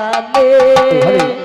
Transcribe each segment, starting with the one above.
वाले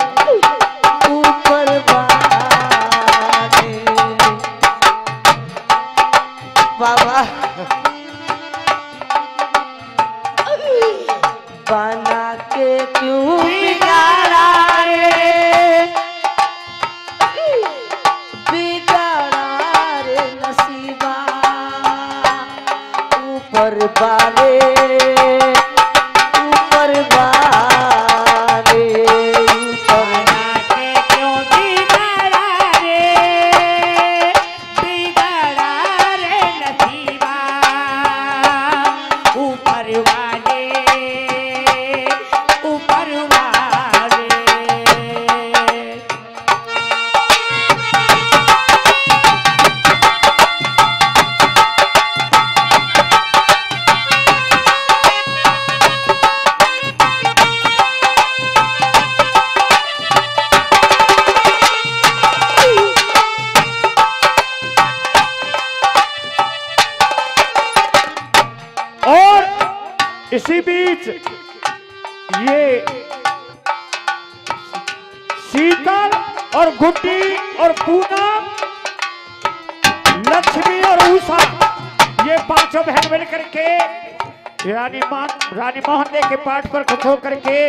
पाठ पर कुछ हो करके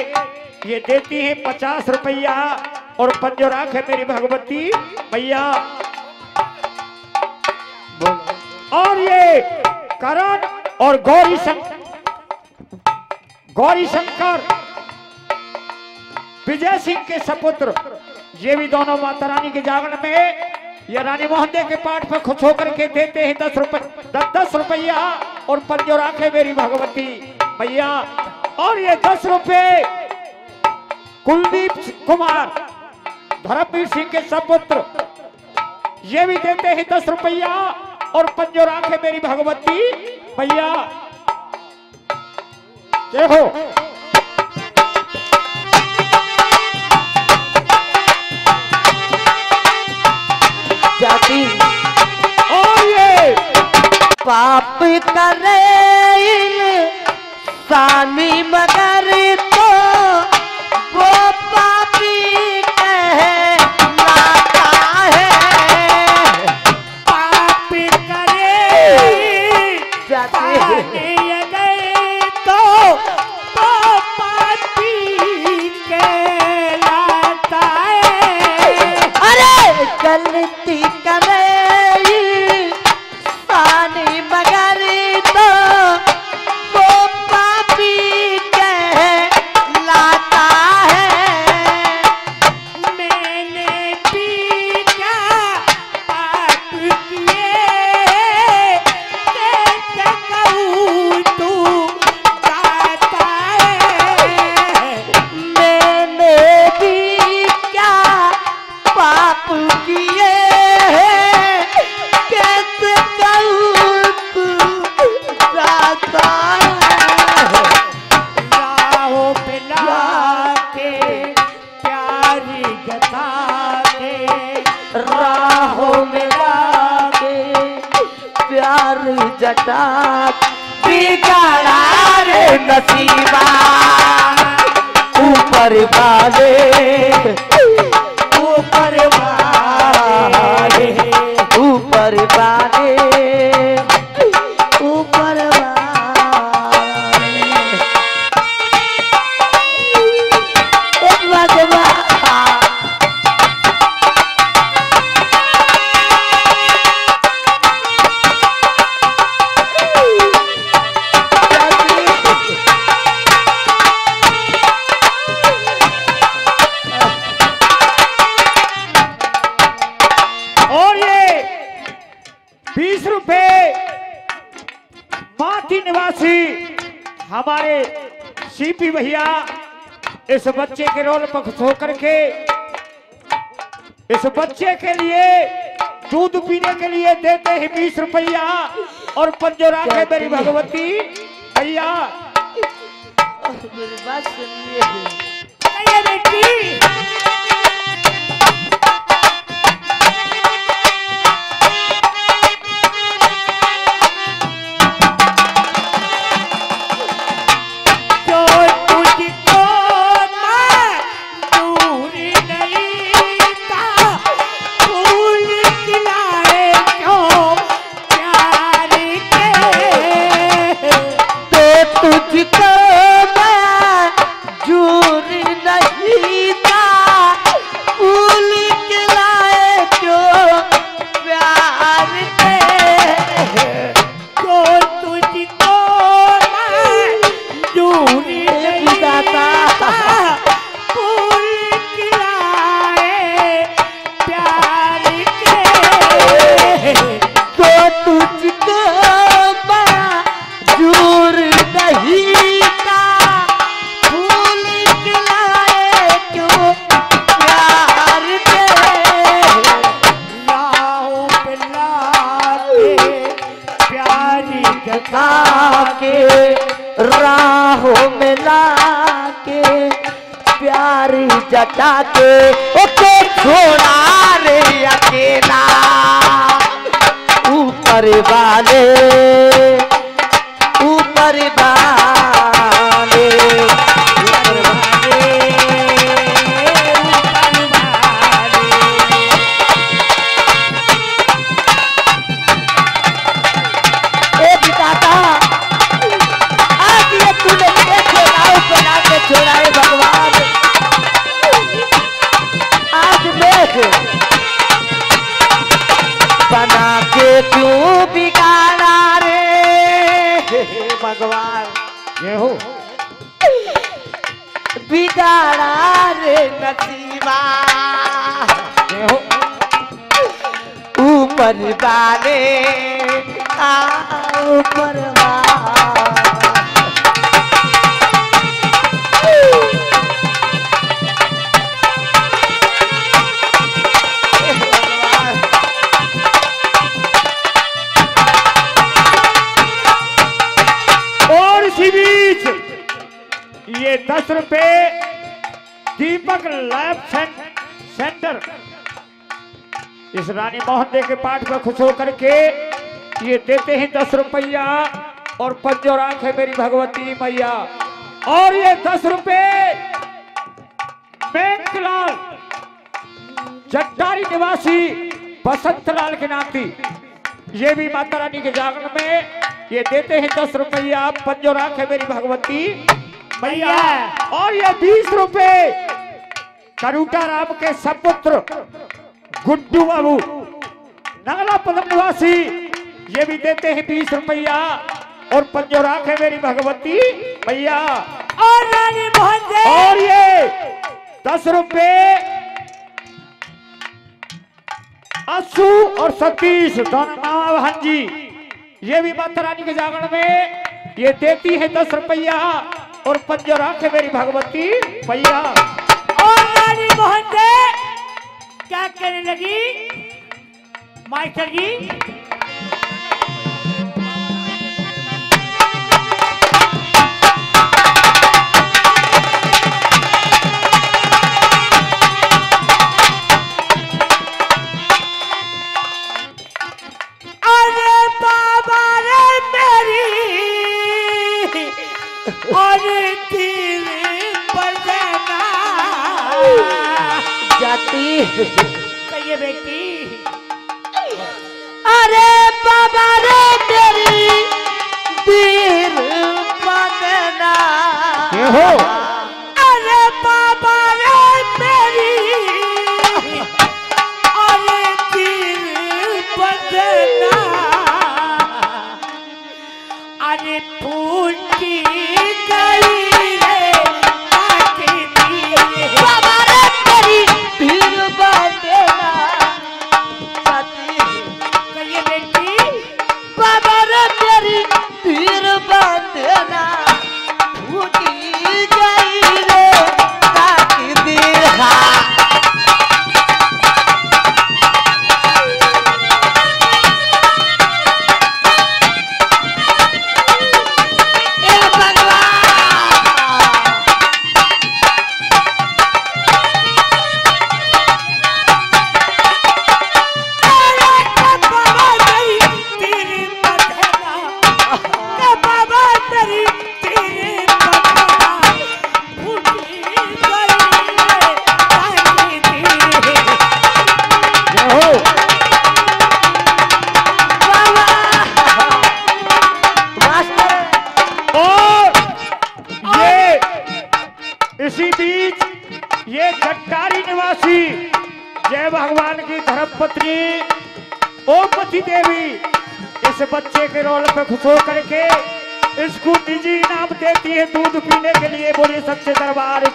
ये देती है पचास रुपया। और पंजोराख है मेरी भगवती। मैया और ये करण और गौरी शंकर गौरी शंकर, विजय सिंह के सपुत्र, ये भी दोनों माता रानी के जागरण में ये रानी मोहन दे के पाठ पर खुश होकर के देते हैं दस रुपये, दस रुपया। और पंजो राखे मेरी भगवती। मैया और ये दस रुपए। कुलदीप कुमार धर्मवीर सिंह के सपुत्र ये भी देते हैं दस रुपया। और पंजो राखे मेरी भगवती भैया। जय हो। जाती। और ये पाप करे सानी मगर इस बच्चे के रोल पर होकर के इस बच्चे के लिए दूध पीने के लिए देते हैं बीस रुपया। और पंजोरा के मेरी भगवती भैया। मेरी बात सुनिए। बेटी। के ओके छोड़ा रे अकेला। ऊपर वाले बना के क्यों बिगाड़ा रे? भगवान। ये हो बिगाड़ा रे नसीबा। ये हो ऊपर वाले आ ऊपर वाले। दस रुपए। Deepak lab centre. इस रानी मोहन दे के पाठ में खुश होकर के ये देते हैं दस रुपया। और पंजो राख है मेरी भगवती मैया। और ये दस रुपए बैंकलाल जट्टारी निवासी बसंत लाल के नाम थी ये भी माता रानी के जागरण में ये देते हैं दस रुपया। पंजो राख है मेरी भगवती मैया और ये बीस रुपए। करूटा राम के सपुत्र गुड्डू बाबू। नगला पदम निवासी ये भी देते हैं बीस रुपया। और पंजो राख है मेरी भगवती मैया और रानी मोहन और ये दस रुपए। अस्सू और सतीश दोनों मामा बहन जी ये भी माता रानी के जागरण में ये देती है दस रुपया। और पंजो राखे मेरी भगवती भैया और रानी मोहन दे, क्या कहने लगी? मास्टर जी?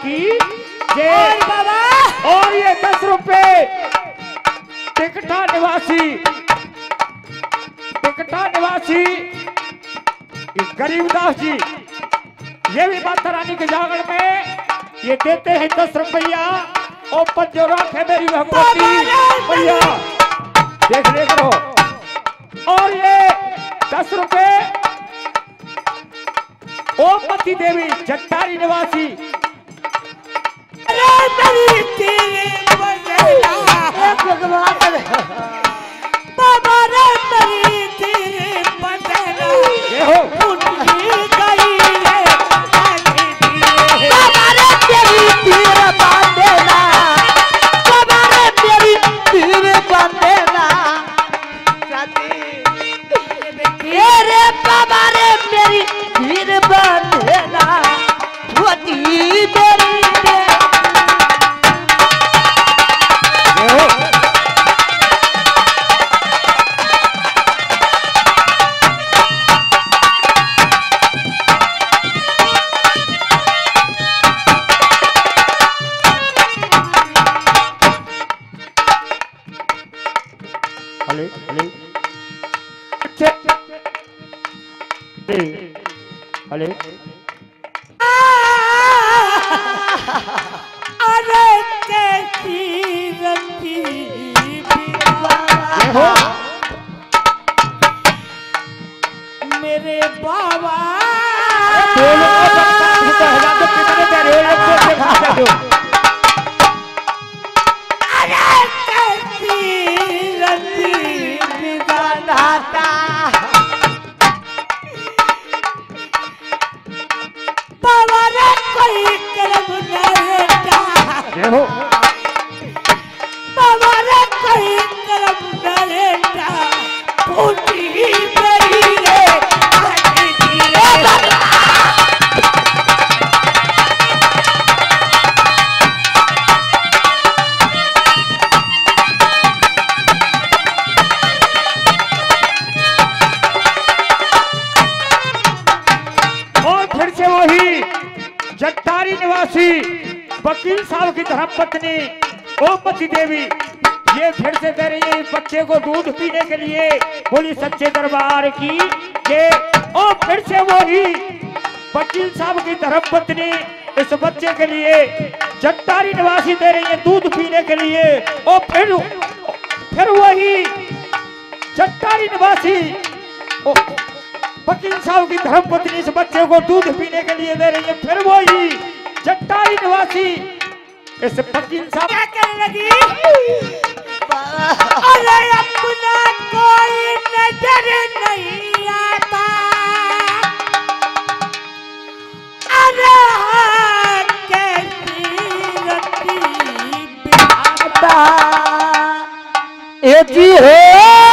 की? और जय बाबा। और ये दस रुपए। टिकटा निवासी। टिकटा निवासी। गरीबदास जी। ये भी रानी के जागरण में। ये देते हैं दस रुपया। और पंजो राख है मेरी भगवती। भैया देख देख रहो और ये दस रुपए। ओमती देवी जट्टारी निवासी। भगवान दाता। बच्चे को दूध पीने के लिए बोली, सच्चे दरबार की के और फिर से वही वकील साहब की धर्मपत्नी इस बच्चे के लिए जट्टारी निवासी दे रही है दूध पीने के लिए। और फिर फिर वही जट्टारी निवासी वकील साहब की धर्मपत्नी इस बच्चे को दूध पीने के लिए दे रही है। फिर वही जट्टारी निवासी, इस वकील साहब क्या करने लगी? अरे अपना कोई नज़र नहीं आता। अरे कैसी ए जी हो।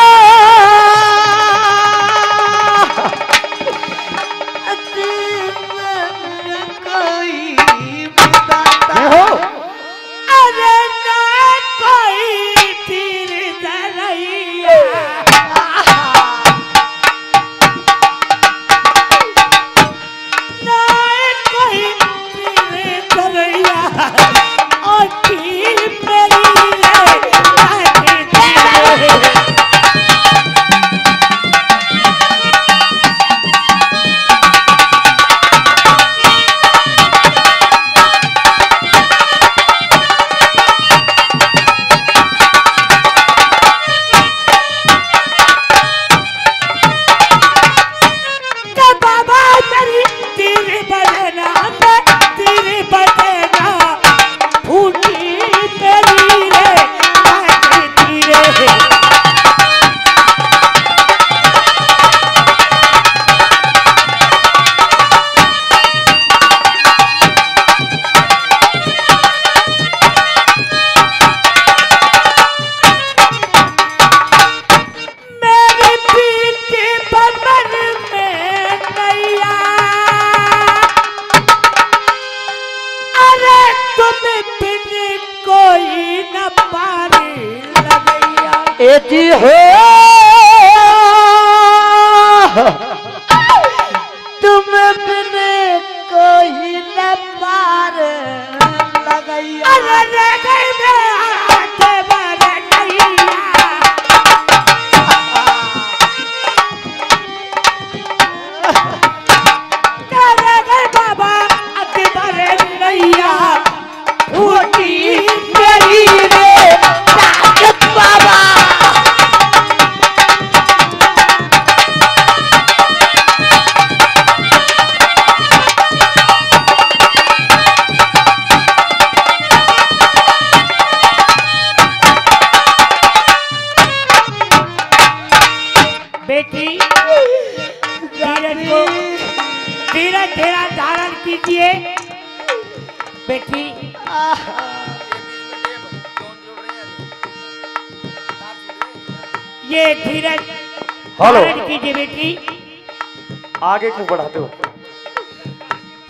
आगे क्यों बढ़ाते हो?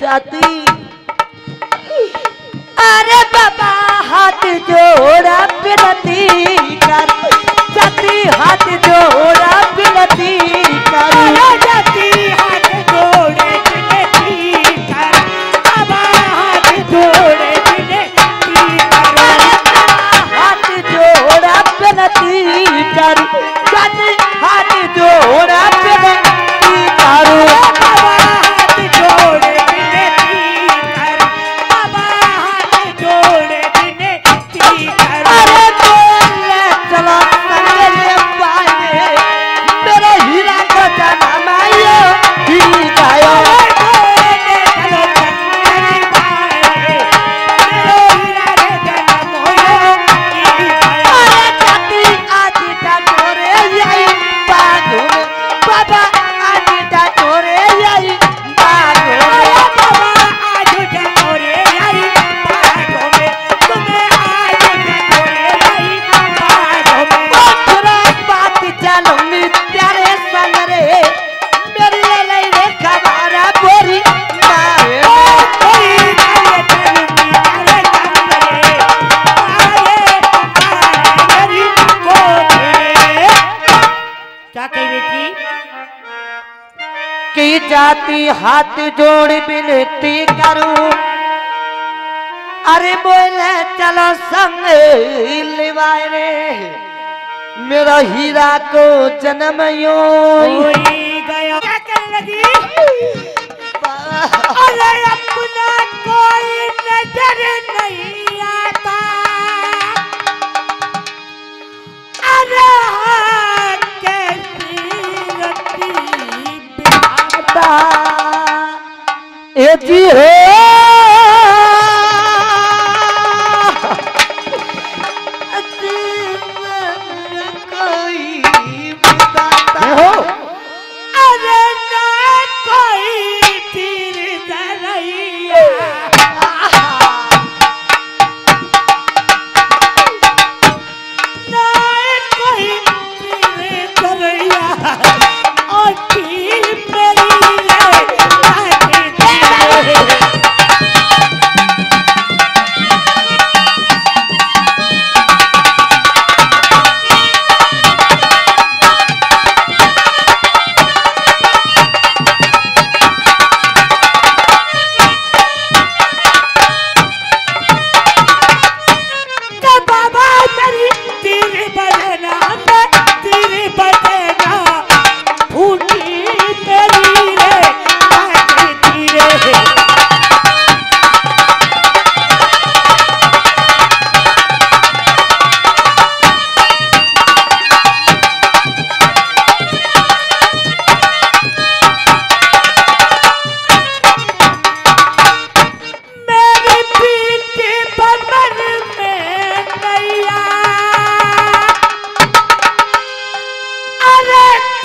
जाती। अरे बाबा हाथ जोड़ा। बाबा की हाथ जोड़ विनती करूँ। अरे बोले, चलो संग रे। मेरा हीरा को जन्म यो। गया अरे अपना कोई नज़र नहीं। ए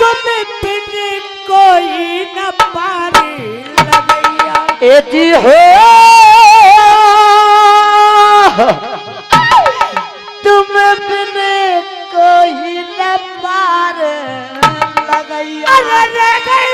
तुम बिन कोई न पारी लगैया। ए जी हो। तुम बिन कोई न पार लगैया। अरे गई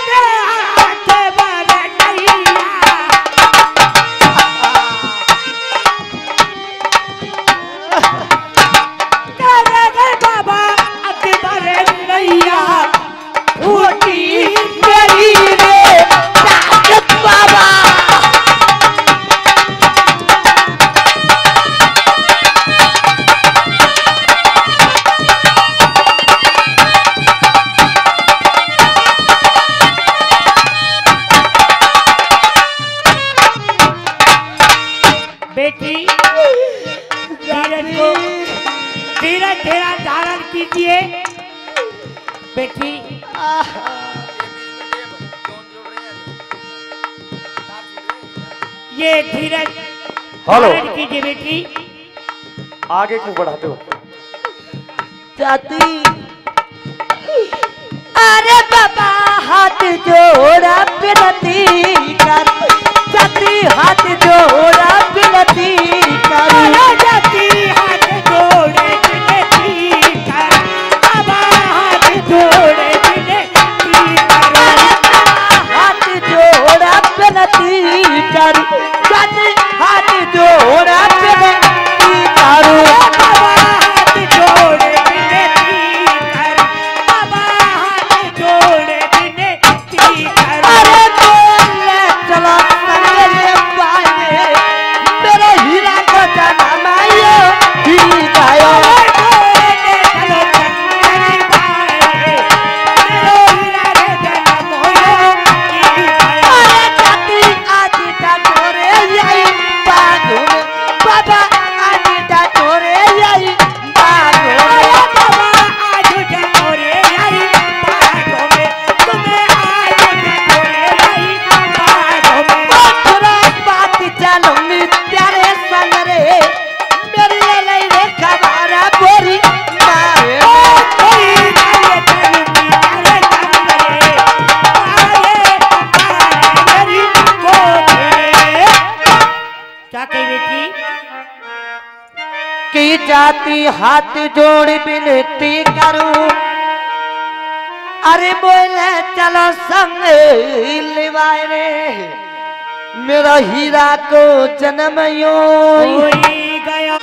बेटी। धीरज को धीरज धीरा धारण कीजिए। बेटी। ये धीरज हेलो। कीजिए बेटी। आगे क्यों बढ़ाते हो। चाची अरे बाबा हाथ जोड़ा बिनती कर। जाति हाथ जोड़ा बिनती कर। जाति, हाथ जोड़ बिनती करूँ। अरे बोले, चलो संग रे। मेरा हीरा को जन्म यो। गया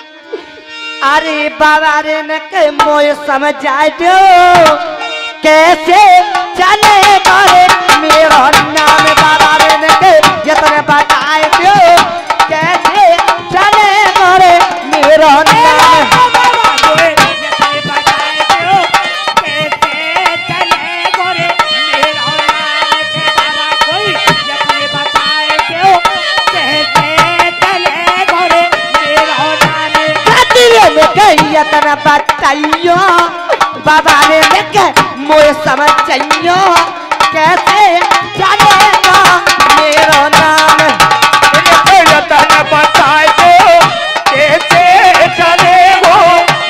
अरे बाबा रे न के मोय समझाए दो। कैसे चले गए? मेरा नाम बाबा रे न के जतने बताए दो। कैसे चले गए? मेरा बताइयो बाबा रे ने मोय समझइयो कैसे चलेगा मेरो नाम? यतन कैसे चले वो?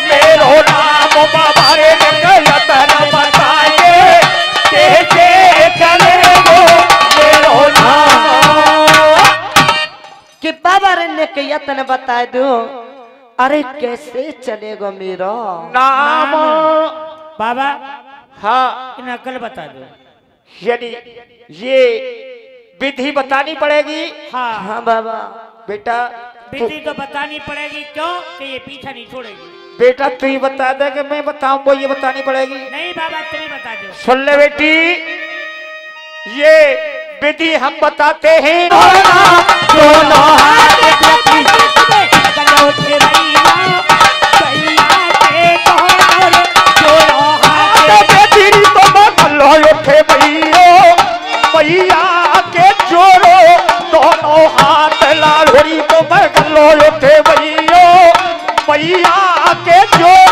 मेरो नाम बाबा रे यतन बताए दे कैसे चले वो? मेरो नाम। कि बाबा रे ने के यतन बता दो? अरे कैसे चलेगा मेरा नाम बाबा हाँ अकल बता दो यानी ये विधि बतानी पड़ेगी हाँ हाँ बाबा बेटा विधि तो बतानी पड़ेगी क्यों कि ये पीछा नहीं छोड़ेगी बेटा तू ही बता दे कि मैं बताऊँ वो ये बतानी पड़ेगी नहीं बाबा तुम ही बता दो सुन ले बेटी ये विधि हम बताते हैं दोनों हाथ मल्लो मैयो मैया के जोड़ो दोनों हाथ लालोरी तो मल्लो उठे मैयो मैया के जोड़ो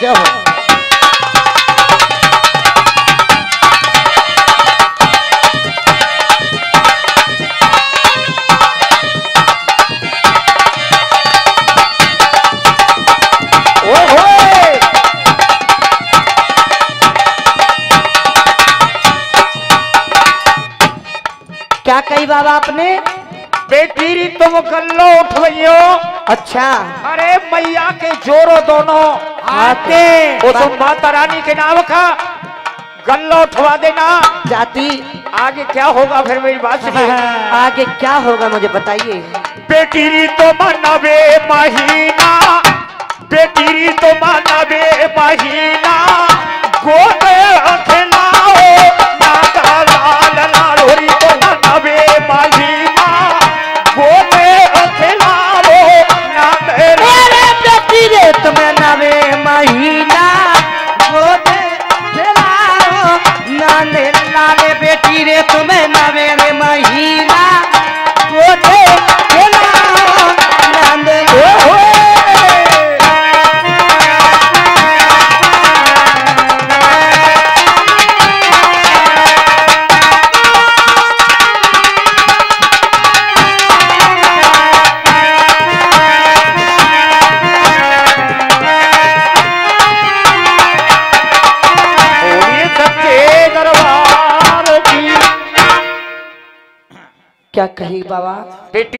जय हो। क्या कही बाबा आपने? बेटी तुम गल्लो उठवइयो अच्छा। अरे मैया के जोरो दोनों। आते। माता रानी के नाम का गल्ला उठवा देना। जाती। आगे क्या होगा फिर मेरी बात सुनिए। आगे क्या होगा मुझे बताइए। बेटी तो मनवे महीना। बेटी तो मनवे महीना। गोद खिलाओ क्या कही बाबा? बेटी